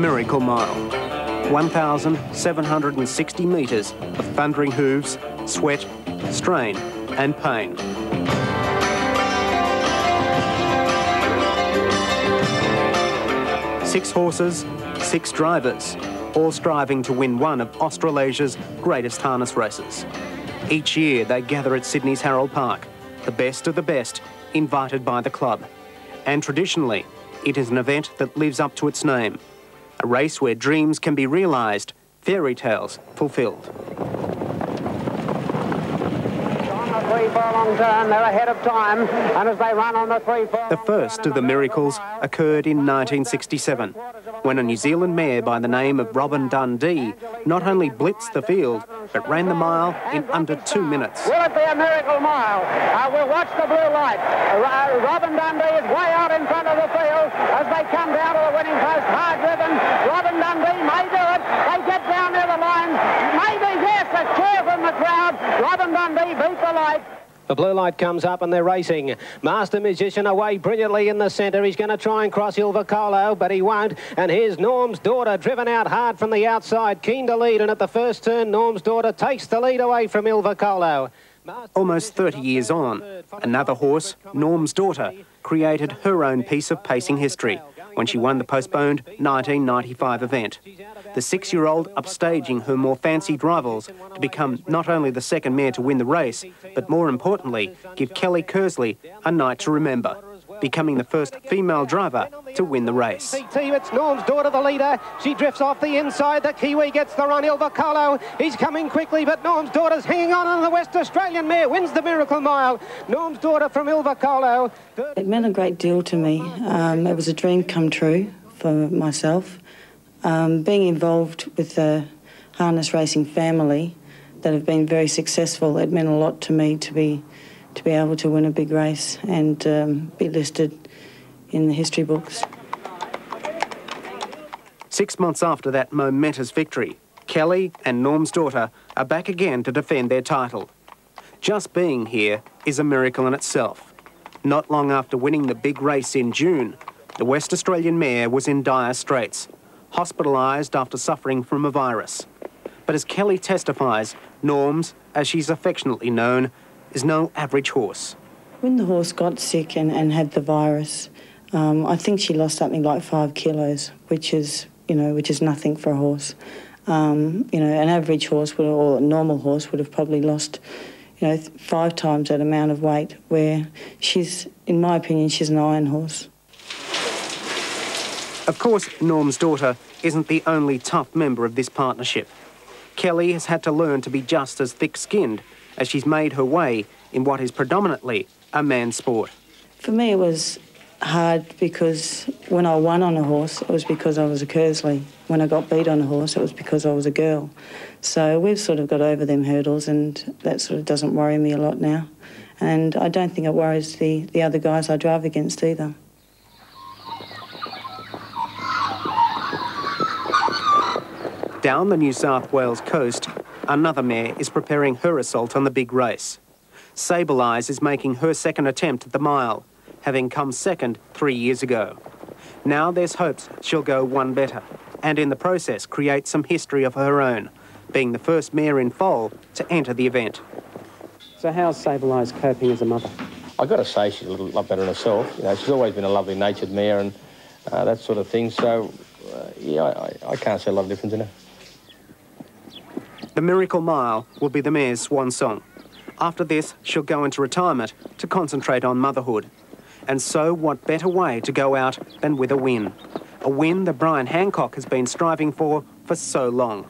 Miracle Mile. 1,760 metres of thundering hooves, sweat, strain and pain. Six horses, six drivers, all striving to win one of Australasia's greatest harness races. Each year they gather at Sydney's Harold Park, the best of the best, invited by the club. And traditionally, it is an event that lives up to its name. A race where dreams can be realised, fairy tales fulfilled. Three furlong turn. They're ahead of time, and as they run on the three The first of the miracles occurred in 1967, when a New Zealand mare by the name of Robin Dundee not only blitzed the field, but ran the mile in under two minutes. Will it be a miracle mile? Uh, we'll watch the blue light. Uh, Robin Dundee is way out in front of the field as they come down to the winning post, hard driven. Robin Dundee may do it. They get down near the line. Maybe, yes, a cheer from the crowd. Robin Dundee beat the light. The blue light comes up and they're racing. Master Magician away brilliantly in the centre. He's going to try and cross Il Vicolo, but he won't. And here's Norm's daughter driven out hard from the outside, keen to lead. And at the first turn, Norm's daughter takes the lead away from Il Vicolo. Almost 30 years on, another horse, Norm's daughter, created her own piece of pacing history when she won the postponed 1995 event. The six-year-old upstaging her more fancied rivals to become not only the second mare to win the race, but more importantly, give Kelly Kersley a night to remember becoming the first female driver to win the race. It's Norm's daughter, the leader. She drifts off the inside. The Kiwi gets the run. Il Vicolo. He's coming quickly, but Norm's daughter's hanging on, and the West Australian mare wins the Miracle Mile. Norm's daughter from Il Vicolo. It meant a great deal to me. Um, it was a dream come true for myself. Um, being involved with the harness racing family that have been very successful, it meant a lot to me to be to be able to win a big race and um, be listed in the history books. Six months after that momentous victory, Kelly and Norm's daughter are back again to defend their title. Just being here is a miracle in itself. Not long after winning the big race in June, the West Australian mare was in dire straits, hospitalised after suffering from a virus. But as Kelly testifies, Norm's, as she's affectionately known, is no average horse. When the horse got sick and, and had the virus, um, I think she lost something like five kilos, which is, you know, which is nothing for a horse. Um, you know, an average horse would, or a normal horse would have probably lost, you know, five times that amount of weight. Where she's, in my opinion, she's an iron horse. Of course, Norm's daughter isn't the only tough member of this partnership. Kelly has had to learn to be just as thick-skinned as she's made her way in what is predominantly a man's sport. For me, it was hard because when I won on a horse, it was because I was a Kersley. When I got beat on a horse, it was because I was a girl. So we've sort of got over them hurdles, and that sort of doesn't worry me a lot now. And I don't think it worries the, the other guys I drive against either. Down the New South Wales coast, another mare is preparing her assault on the big race. Sable Eyes is making her second attempt at the mile, having come second three years ago. Now there's hopes she'll go one better, and in the process create some history of her own, being the first mare in foal to enter the event. So how's Sable Eyes coping as a mother? I've got to say she's a little lot better than herself. You know, she's always been a lovely natured mare and uh, that sort of thing. So, uh, yeah, I, I can't see a lot of difference in her. The Miracle Mile will be the mare's swan song. After this, she'll go into retirement to concentrate on motherhood. And so, what better way to go out than with a win? A win that Brian Hancock has been striving for for so long.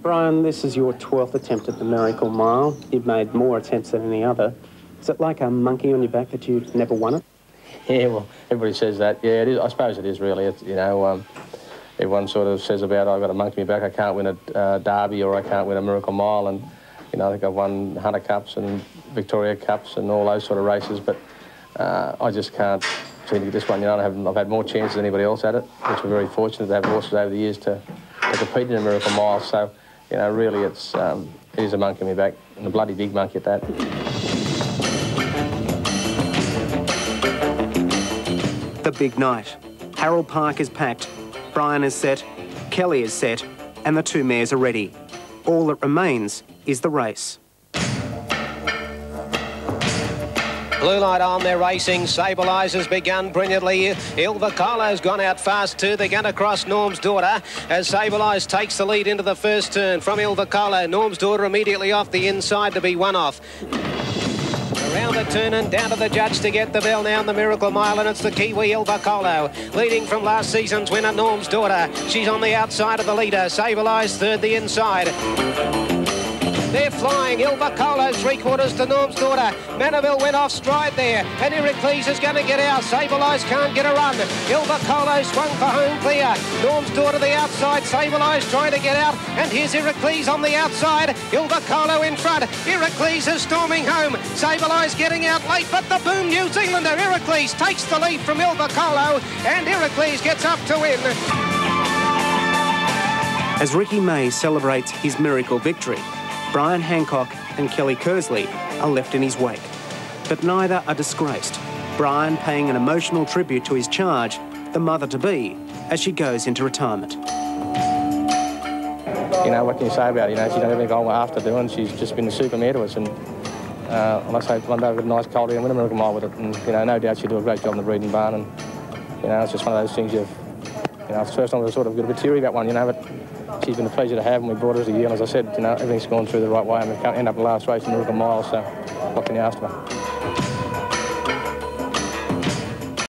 Brian, this is your 12th attempt at the Miracle Mile. You've made more attempts than any other. Is it like a monkey on your back that you never won it? Yeah, well, everybody says that. Yeah, it is. I suppose it is really. It's, you know, um, everyone sort of says about I've got a monkey back, I can't win a uh, derby or I can't win a Miracle Mile, and you know I think I've won Hunter Cups and Victoria Cups and all those sort of races, but uh, I just can't seem to get this one. You know, I have, I've had more chances than anybody else at it, which we're very fortunate to have horses over the years to, to compete in a Miracle Mile. So you know, really, it's um, it is a monkey me back, and a bloody big monkey at that. The big night. Harold Park is packed Brian is set, Kelly is set, and the two mares are ready. All that remains is the race. Blue light on, they're racing. Has begun brilliantly. Il Vicolo's gone out fast too. They're going to cross Norm's daughter as Sabilise takes the lead into the first turn from Il Vicolo. Norm's daughter immediately off the inside to be one off. Around the turn and down to the judge to get the bell now the Miracle Mile, and it's the Kiwi Il Vicolo leading from last season's winner, Norm's daughter. She's on the outside of the leader. Sabilise third the inside. They're flying. Il Vicolo three quarters to Norm's daughter. Manaville went off stride there. And Iraklis is going to get out. Sabilise can't get a run. Il Vicolo swung for home clear. Norm's daughter the outside. Sabilise trying to get out. And here's Iraklis on the outside. Il Vicolo in front. Iraklis is storming home. Sabilise getting out late. But the boom New Zealander Iraklis takes the lead from Il Vicolo. And Iraklis gets up to win. As Ricky May celebrates his miracle victory, Brian Hancock and Kelly Kersley are left in his wake. But neither are disgraced. Brian paying an emotional tribute to his charge, the mother-to-be, as she goes into retirement. You know, what can you say about it? You know, she's done everything I went after doing. She's just been a super mare to us. And uh, I say, one day we've got a nice cold and win a mile with it. And, you know, no doubt she'll do a great job in the breeding barn. And, you know, it's just one of those things you've, you know, it's the first time we've sort of got a bit teary about one, you know, but she's been a pleasure to have and we brought her as a year. And as I said, you know, everything's gone through the right way and we can't end up in the last race in the Miracle Mile. So what can you ask for?